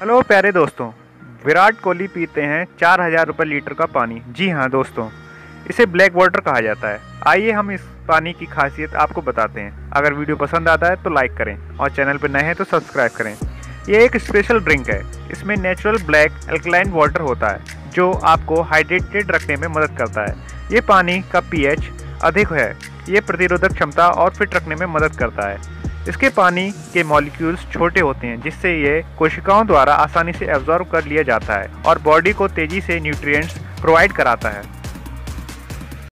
Hello प्यारे दोस्तों, विराट कोहली पीते हैं चार हज़ार रुपये लीटर का पानी। जी हाँ दोस्तों, इसे ब्लैक वाटर कहा जाता है। आइए हम इस पानी की खासियत आपको बताते हैं। अगर वीडियो पसंद आता है तो लाइक करें और चैनल पर नए हैं तो सब्सक्राइब करें। ये एक स्पेशल ड्रिंक है। इसमें नेचुरल ब्लैक अल्कलाइन वाटर होता है, जो आपको हाइड्रेटेड रखने में मदद करता है। ये पानी का पीएच अधिक है। ये प्रतिरोधक क्षमता और फिट रखने में मदद करता है। इसके पानी के मॉलिक्यूल्स छोटे होते हैं, जिससे ये कोशिकाओं द्वारा आसानी से एब्जॉर्व कर लिया जाता है और बॉडी को तेज़ी से न्यूट्रिएंट्स प्रोवाइड कराता है।